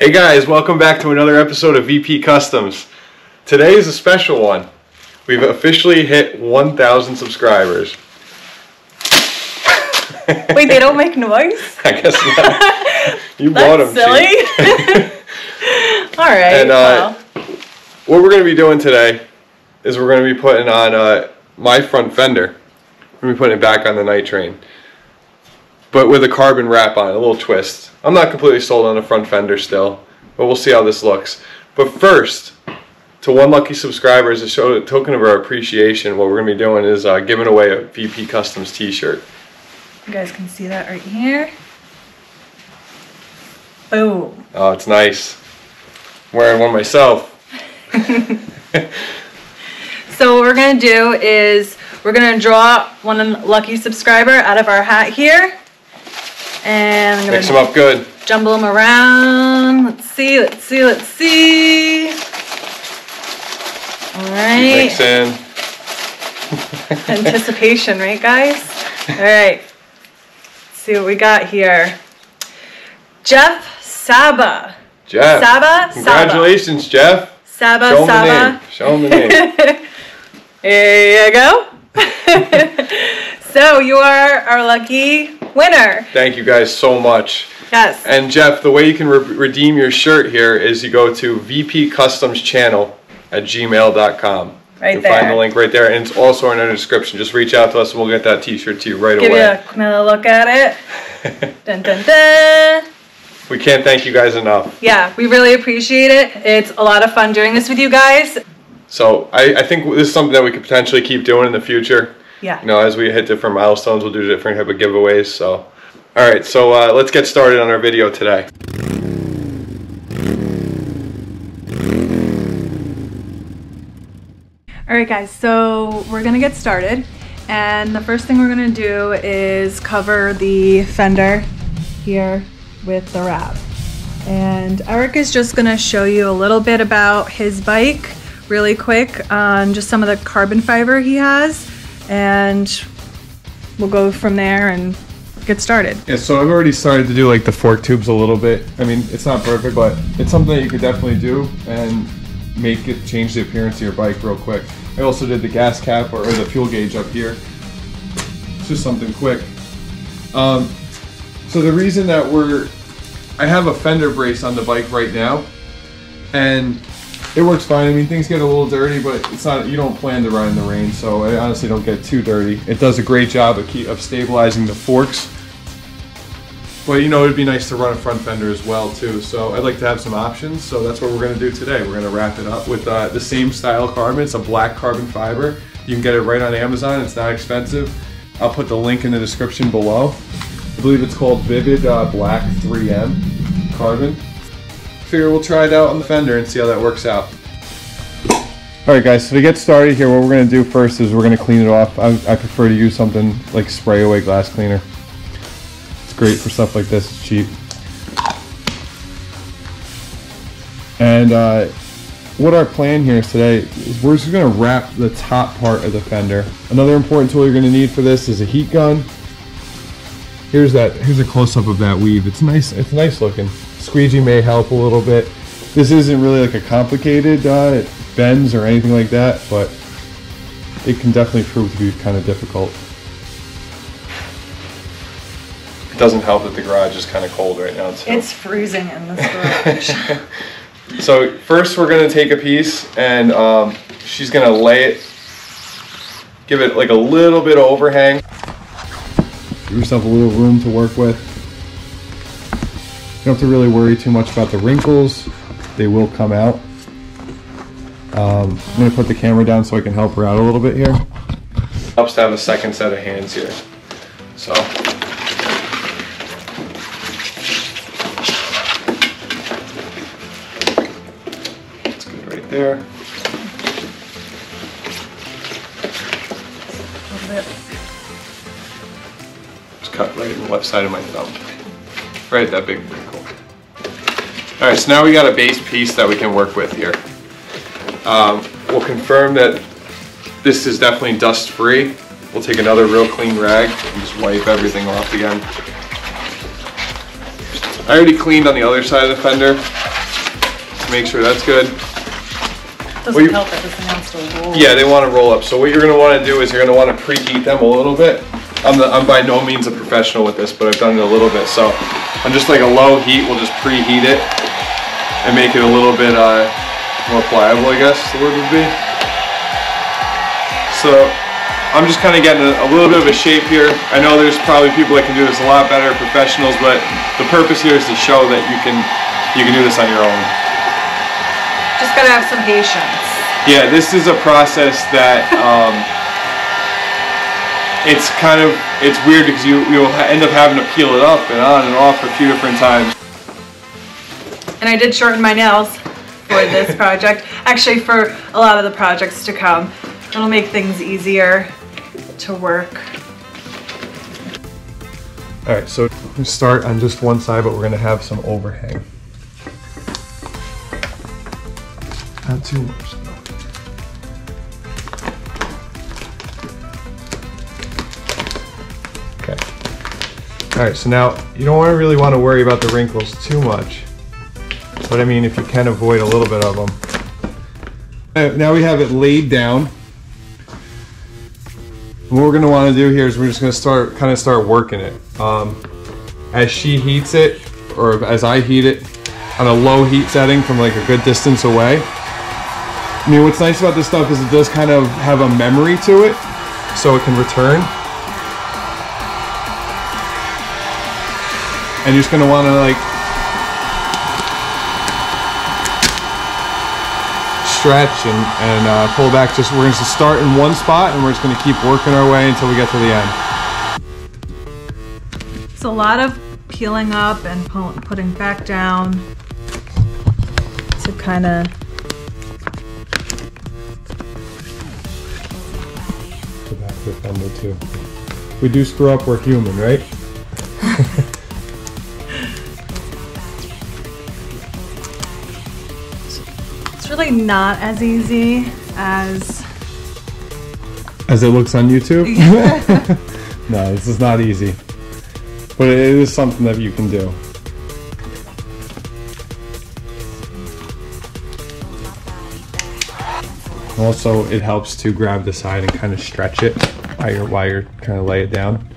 Hey guys, welcome back to another episode of VP Customs. Today is a special one. We've officially hit 1,000 subscribers. Wait, they don't make noise? I guess not. You bought them. That's silly. All right. And uh, well, what we're going to be doing today is we're going to be putting on uh, my front fender. We're going to be putting it back on the night train. But with a carbon wrap on it, a little twist. I'm not completely sold on the front fender still, but we'll see how this looks. But first, to one lucky subscriber, as a show, a token of our appreciation, what we're going to be doing is uh, giving away a VP Customs t-shirt. you guys can see that right here. Boom. Oh, it's nice. I'm wearing one myself. So what we're gonna do is we're gonna draw one lucky subscriber out of our hat here, and I'm gonna Mix them up good. jumble them around. Let's see. Let's see. Let's see. All right. Mix in. Anticipation, right, guys? All right. Let's see what we got here. Jeff Saba. Jeff. Saba. Congratulations, Jeff. Saba. Show Saba. name. Show him the name. Here you go. so you are our lucky winner. Thank you guys so much. Yes. And Jeff, the way you can re- redeem your shirt here is you go to VP Customs Channel at gmail.com. Right you can find the link right there, and it's also in the description. Just reach out to us, and we'll get that T-shirt to you right Give you away. another look at it. Dun dun dun. we can't thank you guys enough. Yeah, we really appreciate it. It's a lot of fun doing this with you guys. So I, I think this is something that we could potentially keep doing in the future. Yeah. You know, as we hit different milestones, we'll do different type of giveaways. So, all right. So uh, let's get started on our video today. All right, guys, so we're gonna get started. And the first thing we're gonna do is cover the fender here with the wrap. And Eric is just gonna show you a little bit about his bike really quick on just some of the carbon fiber he has. And we'll go from there and get started. Yeah, so I've already started to do like the fork tubes a little bit. I mean, it's not perfect, but it's something that you could definitely do and make it change the appearance of your bike real quick. I also did the gas cap or, or the fuel gauge up here. It's just something quick. Um, so the reason that we're, I have a fender brace on the bike right now, and it works fine. I mean, things get a little dirty, but it's not. You don't plan to ride in the rain, so I honestly don't get too dirty. It does a great job of keep of stabilizing the forks. But you know, it'd be nice to run a front fender as well too. So I'd like to have some options. So that's what we're gonna do today. We're gonna wrap it up with uh, the same style carbon. It's a black carbon fiber. You can get it right on Amazon. It's not expensive. I'll put the link in the description below. I believe it's called Vivid uh, Black 3M carbon. Figure we'll try it out on the fender and see how that works out. All right, guys. So to get started here, what we're gonna do first is we're gonna clean it off. I, I prefer to use something like Sprayway glass cleaner. It's great for stuff like this. It's cheap. And uh, what our plan here is today is we're just gonna wrap the top part of the fender. Another important tool you're gonna need for this is a heat gun. Here's that. Here's a close-up of that weave. It's nice. It's nice looking. Squeegee may help a little bit. This isn't really like a complicated uh, bends or anything like that, but it can definitely prove to be kind of difficult. It doesn't help that the garage is kind of cold right now too. It's freezing in this garage. So first we're gonna take a piece and um, she's gonna lay it, give it like a little bit of overhang. Give yourself a little room to work with. Don't have to really worry too much about the wrinkles. They will come out. Um, I'm gonna put the camera down so I can help her out a little bit here. Helps to have a second set of hands here. So. That's good right there. Just cut right in the left side of my thumb. Right at that big wrinkle. All right, so now we got a base piece that we can work with here. Um, we'll confirm that this is definitely dust free. We'll take another real clean rag and just wipe everything off again. I already cleaned on the other side of the fender to make sure that's good. Doesn't you- help that this thing has to roll. Yeah, they want to roll up. So what you're going to want to do is you're going to want to preheat them a little bit. I'm, the, I'm by no means a professional with this, but I've done it a little bit. So I'm just like a low heat. We'll just preheat it and make it a little bit uh, more pliable, I guess the word would be. So I'm just kind of getting a, a little bit of a shape here. I know there's probably people that can do this a lot better, professionals, but the purpose here is to show that you can you can do this on your own. Just gotta have some patience. Yeah, this is a process that um, it's kind of it's weird because you you'll end up having to peel it up and on and off a few different times. And I did shorten my nails for this project. Actually, for a lot of the projects to come. It'll make things easier to work. All right, so we start on just one side, but we're gonna have some overhang. Not too much. All right, so now you don't really want to worry about the wrinkles too much. But I mean, if you can avoid a little bit of them. Now we have it laid down. What we're gonna want to do here is we're just gonna start, kind of start working it. Um, as she heats it, or as I heat it, on a low heat setting from like a good distance away. I mean, what's nice about this stuff is it does kind of have a memory to it, so it can return. And you're just gonna want to like stretch and, and uh, pull back. Just we're going to start in one spot and we're just going to keep working our way until we get to the end. It's a lot of peeling up and pu- putting back down to kind of Go back to too. We do screw up. We're human, right? Really not as easy as As it looks on YouTube. no, this is not easy, but it is something that you can do. Also, it helps to grab the side and kind of stretch it while you're, while you're kind of lay it down.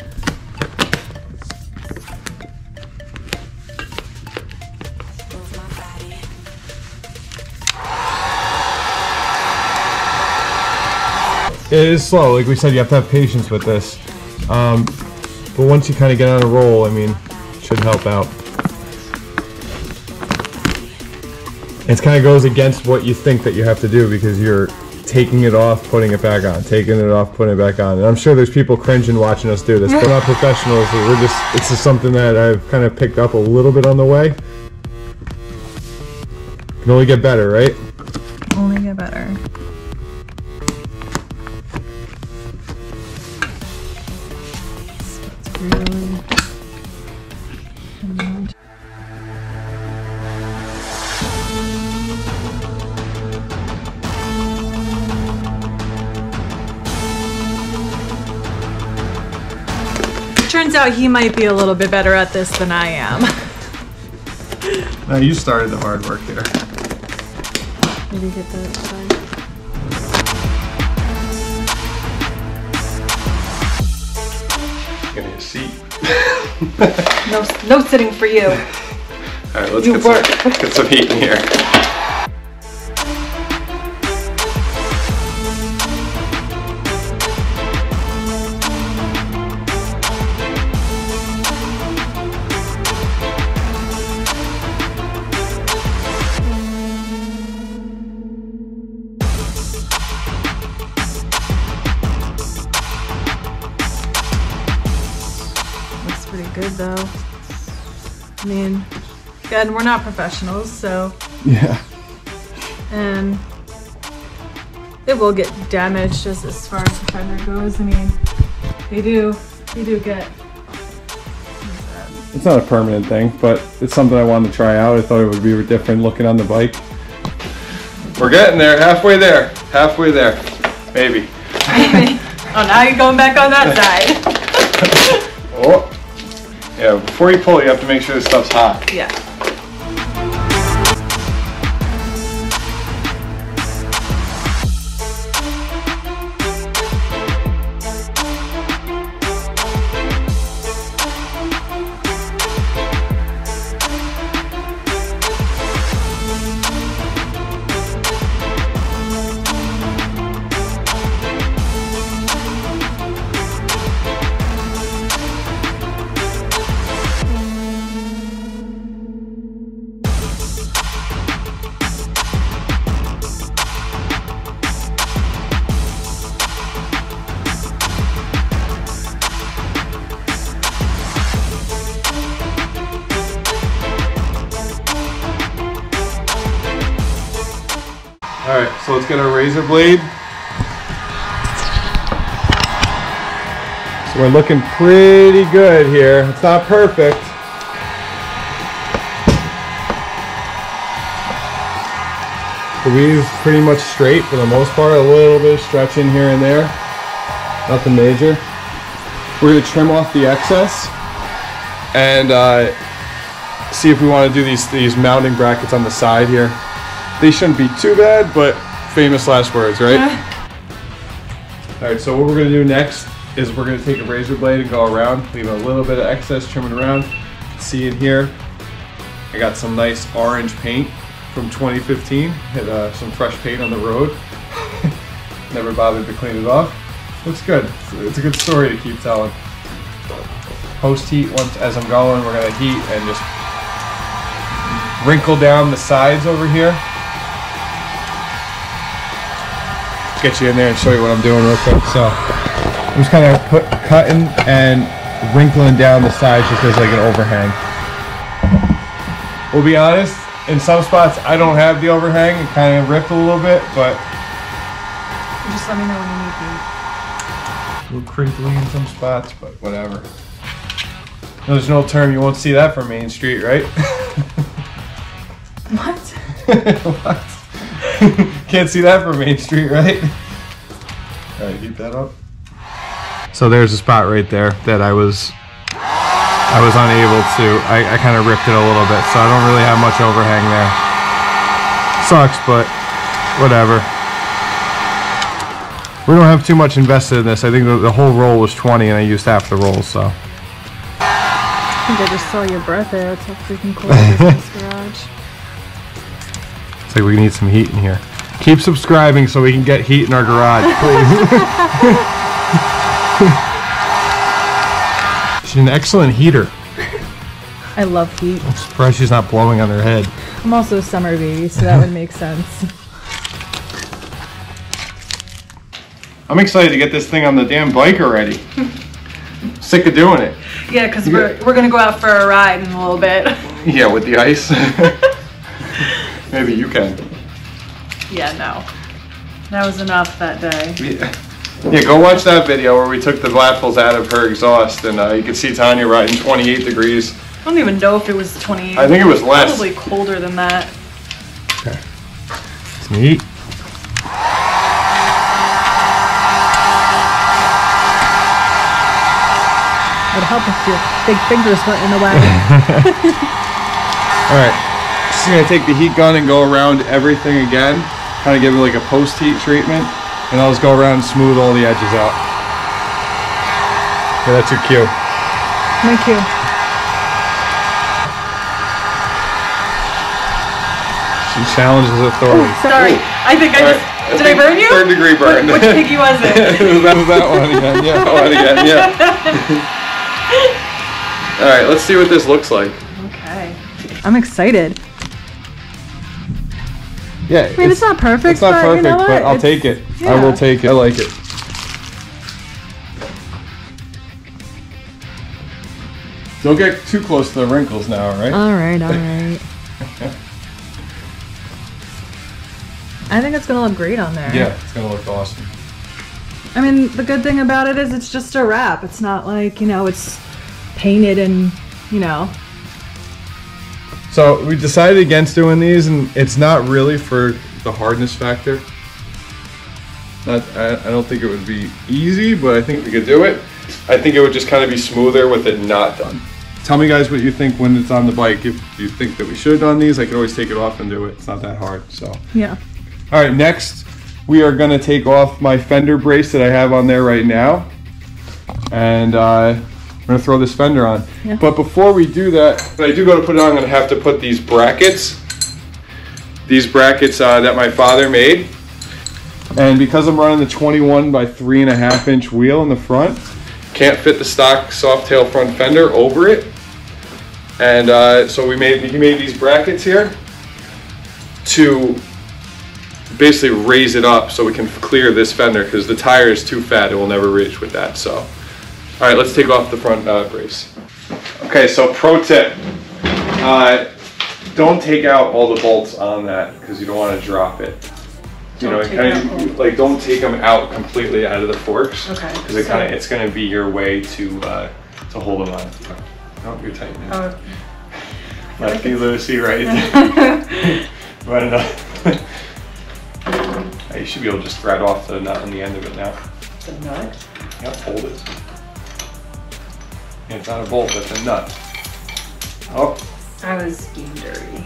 Is slow, like we said. You have to have patience with this, um, but once you kind of get on a roll, I mean, it should help out. It kind of goes against what you think that you have to do because you're taking it off, putting it back on, taking it off, putting it back on. And I'm sure there's people cringing watching us do this. We're not professionals. We're just, it's just something that I've kind of picked up a little bit on the way. Can only get better, right? only get better. Out he might be a little bit better at this than I am. No, you started the hard work here. Maybe get that side. Give me a seat. No, no sitting for you. All right, let's You get work. some, get some heat in here. Again, we're not professionals, so Yeah. and it will get damaged just as far as the fender goes. I mean, they do, they do get. It's not a permanent thing, but it's something I wanted to try out. I thought it would be different looking on the bike. We're getting there, halfway there, halfway there, maybe. oh, now you're going back on that side. Oh, Yeah, before you pull, you have to make sure the stuff's hot. Yeah. Razor blade. So we're looking pretty good here. It's not perfect. The weave's pretty much straight for the most part. A little bit of stretching here and there. Nothing major. We're gonna trim off the excess and uh, see if we want to do these these mounting brackets on the side here. They shouldn't be too bad, but famous last words, right? All right, so what we're gonna do next is we're gonna take a razor blade and go around, leave a little bit of excess trimming around. See in here, I got some nice orange paint from 2015. Hit uh, some fresh paint on the road. Never bothered to clean it off. Looks good. It's, it's a good story to keep telling. Post heat once as I'm going, we're gonna heat and just wrinkle down the sides over here. Get you in there and show you what I'm doing real quick. So I'm just kind of put cutting and wrinkling down the sides just as like an overhang. We'll be honest, in some spots I don't have the overhang. It kind of ripped a little bit, but Just let me know when you need me. a little crinkly in some spots, but whatever. There's no term you won't see that from Main Street, right? What? what? Can't see that from Main Street, right? All right, heat that up. So there's a spot right there that I was I was unable to. I, I kind of ripped it a little bit, so I don't really have much overhang there. Sucks, but whatever. We don't have too much invested in this. I think the, the whole roll was 20 and I used half the roll, so. I think I just saw your breath there. It's so freaking cold in this garage. It's like we need some heat in here. Keep subscribing so we can get heat in our garage, please. She's an excellent heater. I love heat. I'm surprised she's not blowing on her head. I'm also a summer baby, so that would make sense. I'm excited to get this thing on the damn bike already. Sick of doing it. Yeah, because we're, we're gonna go out for a ride in a little bit. Yeah, with the ice. Maybe you can. Yeah, no. That was enough that day. Yeah. Yeah, go watch that video where we took the blackballs out of her exhaust and uh, you can see Tanya riding 28 degrees. I don't even know if it was 28. I think it was less. Probably colder than that. It's neat. It'd help if your big fingers weren't in the way. All right, just gonna take the heat gun and go around everything again, kind of give it like a post-heat treatment, and I'll just go around and smooth all the edges out. Okay, that's your cue. My you. She challenges authority. Sorry, I think I All just. right, Did I burn you? Third degree burn. Which piggy was it? that was that one again. Yeah, that one again. Yeah. All right, let's see what this looks like. Okay. I'm excited. Yeah, I mean, it's, not perfect, It's not but perfect, you know but I'll It's- take it. I will take it. I like it. Don't get too close to the wrinkles now, right? All right, all right. I think it's gonna look great on there. yeah, it's gonna look awesome. I mean, the good thing about it is it's just a wrap. It's not like you know it's painted and you know. So we decided against doing these, and it's not really for the hardness factor. Not, I, I don't think it would be easy, but I think we could do it. I think it would just kind of be smoother with it not done. tell me guys what you think when it's on the bike. If you think that we should have done these, I could always take it off and do it. It's not that hard. So, Yeah. all right, next we are gonna take off my fender brace that I have on there right now, and uh, I'm gonna throw this fender on. Yeah. But before we do that, when I do go to put it on, I'm gonna have to put these brackets. These brackets uh, that my father made. And because I'm running the 21 by three and a half inch wheel in the front, can't fit the stock Softail front fender over it. And uh, so we made he made these brackets here to basically raise it up so we can clear this fender because the tire is too fat; it will never reach with that. So, all right, let's take off the front uh, brace. Okay, so pro tip: uh, don't take out all the bolts on that because you don't want to drop it. You know, Don't take kind of like don't take them out completely out of the forks. Okay, Because it so- kind of it's going to be your way to uh, to hold them on. Oh, you're tight now. Oh, Lefty Lucy, right? Run it up. you should be able to just thread off the nut on the end of it now. the nut. Yep, hold it. Yeah, it's not a bolt, it's a nut. Oh. I was being dirty.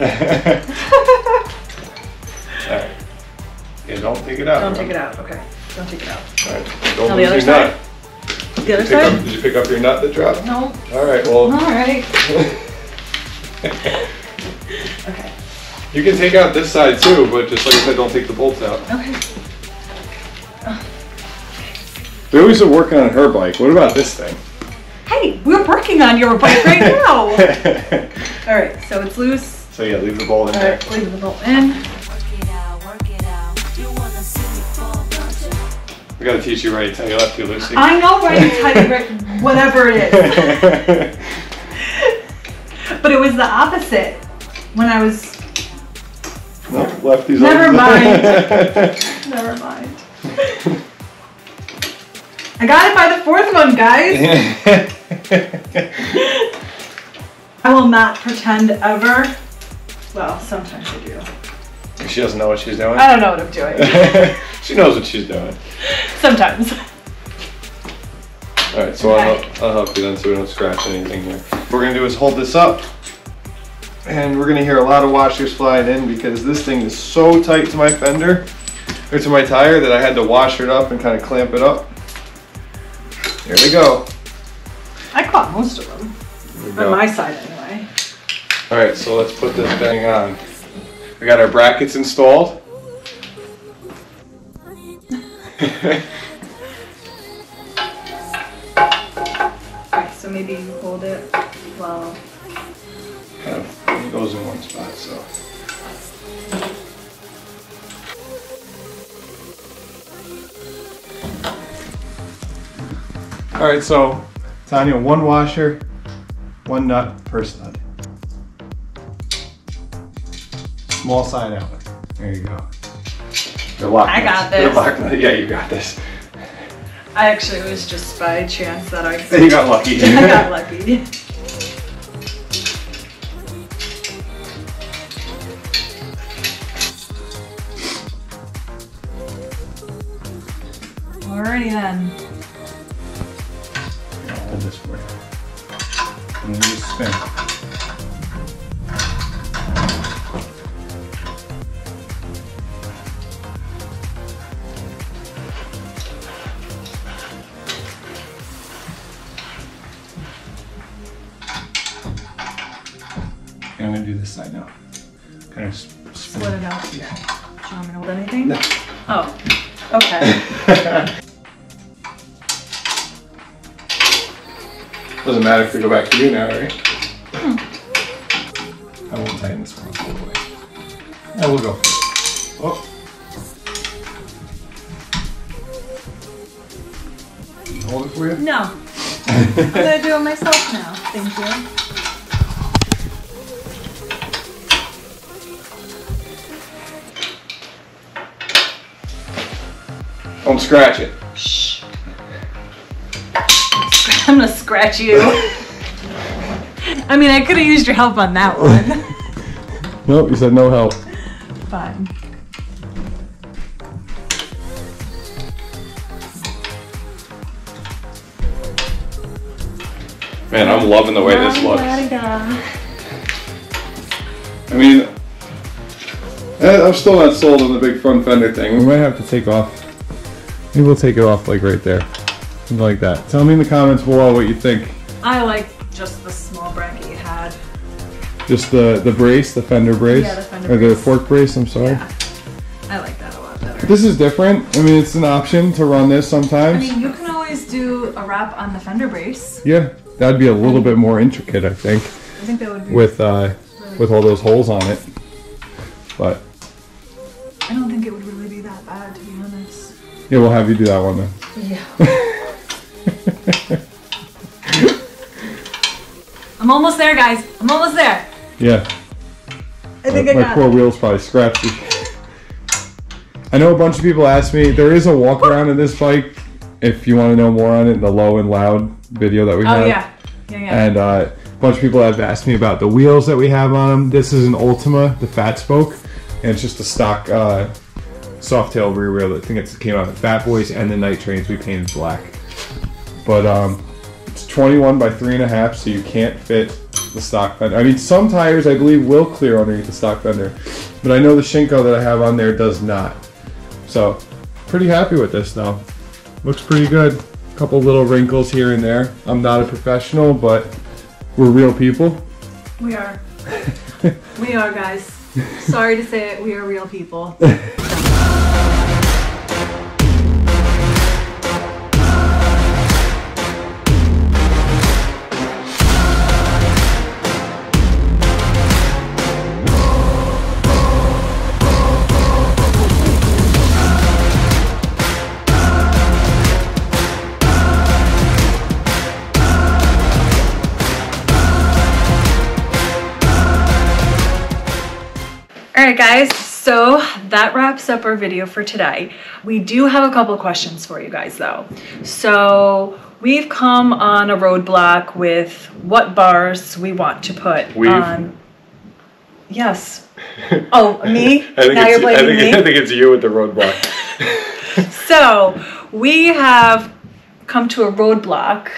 Alright. Yeah, don't take it out. Don't take it out. Okay. Don't take it out. Alright, don't Now the lose other your side? nut. The other Pick up, side? did you pick up your nut that dropped? No. Alright, well, All right. Okay. you can take out this side too, but just like I said, don't take the bolts out. Okay. We always are working on her bike. What about this thing? Hey, we're working on your bike right now. All right. So it's loose. so yeah, leave the bolt in All there. right. Leave the bolt in. Work it out, work it out. You wanna see me fall, don't you? We gotta teach you right, tell you lefty, Lucy. I know right and tight, right, whatever it is. But it was the opposite when I was. nope, lefty's Never always- mind. Never mind. I got it by the fourth one, guys. I will not pretend ever. Well, sometimes I do. she doesn't know what she's doing. I don't know what I'm doing. she knows what she's doing. Sometimes. All right, so I'll, help, I'll help you then so we don't scratch anything here. What we're gonna do is hold this up, and we're gonna hear a lot of washers flying in because this thing is so tight to my fender, or to my tire that I had to wash it up and kind of clamp it up. Here we go. Caught most of them. On my side, anyway. All right, so let's put this thing on. We got our brackets installed. Okay, so maybe you hold it well. kind of goes in one spot, so. All right, so Tanya, one washer, one nut per stud. Small side out. There you go. They're locked I got nuts. They're this. locked nuts. Yeah, you got this. I actually it was just by chance that I, You got lucky. I got lucky. Oh. Okay. Doesn't matter if we go back to you now, right? Hmm. I won't tighten this one all the way. Yeah, we'll go. Oh. Hold it for you? No. I'm gonna do it myself now. Thank you. Don't scratch it. Shh. I'm gonna scratch you. I mean, I could have used your help on that one. Nope, you said no help. Fine. Man, I'm loving the way this looks. La-di-da-di-da. I mean, eh, I'm still not sold on the big front fender thing. We might have to take off. Maybe we'll take it off like right there. Something like that. Tell me in the comments below what you think. I like just the small bracket you had. Just the, the brace, the fender brace. Yeah, the fender or the fork brace, I'm sorry. Yeah. I like that a lot better. This is different. I mean, it's an option to run this sometimes. I mean, you can always do a wrap on the fender brace. yeah, that'd be a little bit more intricate, I think, I think that would be. with uh, with all those holes on it. But yeah, we'll have you do that one then. Yeah. I'm almost there, guys. I'm almost there. Yeah. I think my I got poor it. wheels probably scratched. I know a bunch of people asked me. There is a walk around in this bike. If you want to know more on it, the low and loud video that we Oh have. yeah, yeah, yeah. And uh, a bunch of people have asked me about the wheels that we have on them. This is an Ultima, the fat spoke, and it's just a stock uh, Softail rear wheel. I think it came out of Fat Boys and the Night Trains. We painted black, but um, it's 21 by three and a half, so you can't fit the stock fender. I mean, some tires I believe will clear underneath the stock fender, but I know the Shinko that I have on there does not. So, pretty happy with this though. Looks pretty good. A Couple little wrinkles here and there. I'm not a professional, but we're real people. we are. we are, guys. Sorry to say it, we are real people. right, guys. So that wraps up our video for today. We do have a couple questions for you guys, though. So we've come on a roadblock with what bars we want to put We've? on. Yes. Oh, me? Now you're I, think, me. I think it's you with the roadblock. So we have come to a roadblock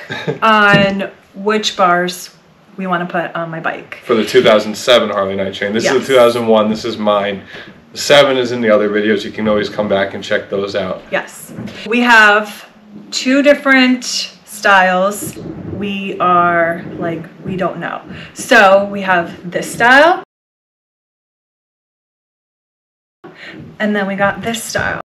on which bars we want to put on my bike. For the 2007 Harley Night Train. This is the 2001. This is mine. The 7 is in the other videos. You can always come back and check those out. Yes. We have two different styles. We are like, we don't know. So we have this style. And then we got this style.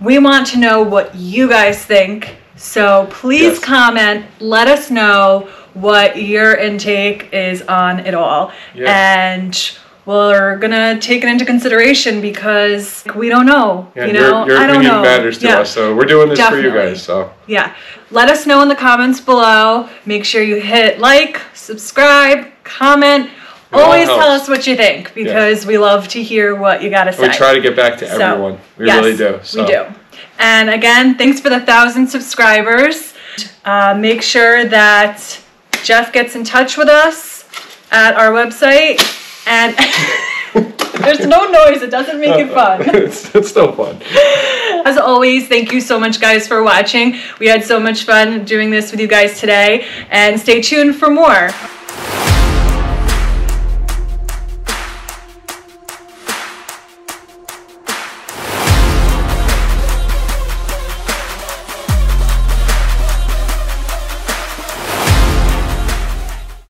We want to know what you guys think. So please Yes. comment, let us know what your intake is on it all. Yeah. And we're gonna take it into consideration because we don't know. Yeah, you know, your I don't opinion know. matters to Yeah. us, so we're doing this for you guys. So Yeah. Let us know in the comments below. Make sure you hit like, subscribe, comment. It Always tell us what you think because we love to hear what you gotta say. we try to get back to So, everyone. We yes, really do. So. We do. And again, thanks for the thousand subscribers. Uh, make sure that Jeff gets in touch with us at our website. And there's no noise, it doesn't make it fun. it's, it's still fun. As always, thank you so much, guys, for watching. We had so much fun doing this with you guys today. And stay tuned for more.